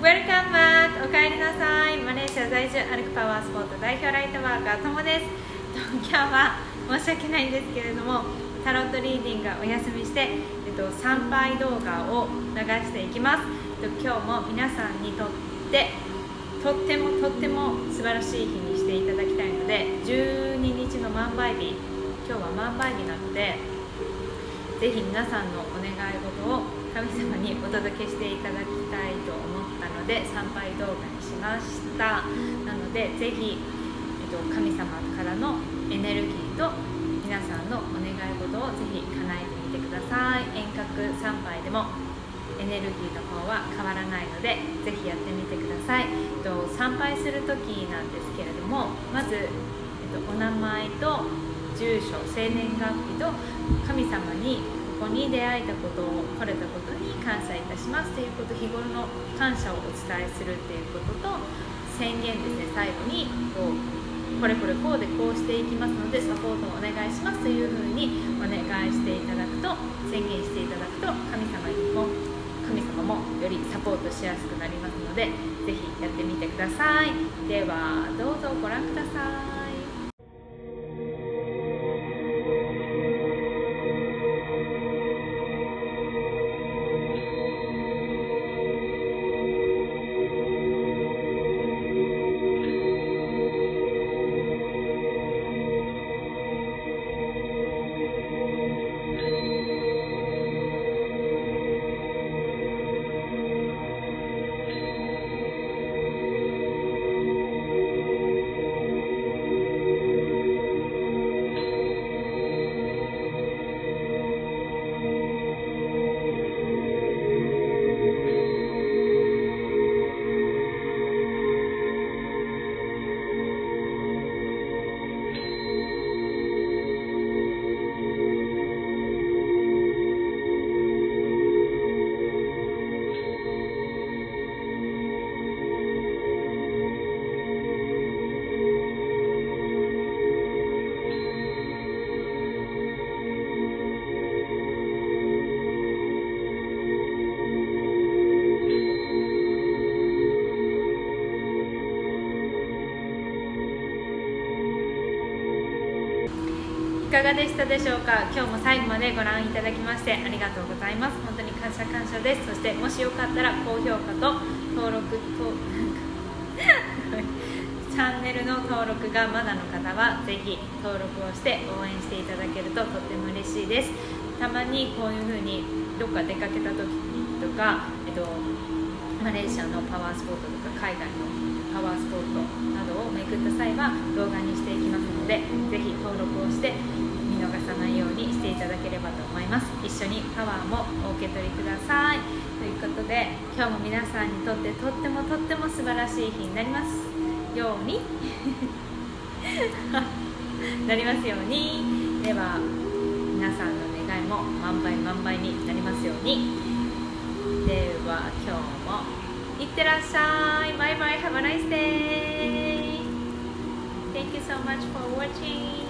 Welcome back! おかえりなさい。マレーシア在住歩くパワースポット代表ライトワーカー。ともです。今日は申し訳ないんですけれどもタロットリーディングがお休みして、えっと、参拝動画を流していきます、えっと、今日も皆さんにとってとってもとっても素晴らしい日にしていただきたいので12日の万倍日。今日は万倍日なのでぜひ皆さんのお願い事を神様にお届けしていただきたいと思ったので参拝動画にしました。なのでぜひ、えっと、神様からのエネルギーと皆さんのお願い事をぜひ叶えてみてください。遠隔参拝でもエネルギーの方は変わらないのでぜひやってみてください、えっと、参拝する時なんですけれどもまず、えっと、お名前と住所生年月日と神様にこに出会えたことを来れたことに感謝いたしますということ日頃の感謝をお伝えするっていうことと宣言ですね。最後にこうこれこれこうでこうしていきますのでサポートをお願いしますというふうにお願いしていただくと宣言していただくと神様にも神様もよりサポートしやすくなりますので是非やってみてください。ではどうぞご覧ください。かがでしたでしょうか？今日も最後までご覧いただきましてありがとうございます。本当に感謝感謝です。そしてもしよかったら高評価と登録とチャンネルの登録がまだの方はぜひ登録をして応援していただけるととっても嬉しいです。たまにこういう風にどっか出かけた時とか、えっと、マレーシアのパワースポットとか海外のパワースポットなどを巡った際は動画にでぜひ登録をして見逃さないようにしていただければと思います。一緒にパワーもお受け取りください。ということで今日も皆さんにとってとってもとっても素晴らしい日になります。ように。なりますように。では皆さんの願いも万倍万倍になりますように。では今日もいってらっしゃい。バイバイ。Much for watching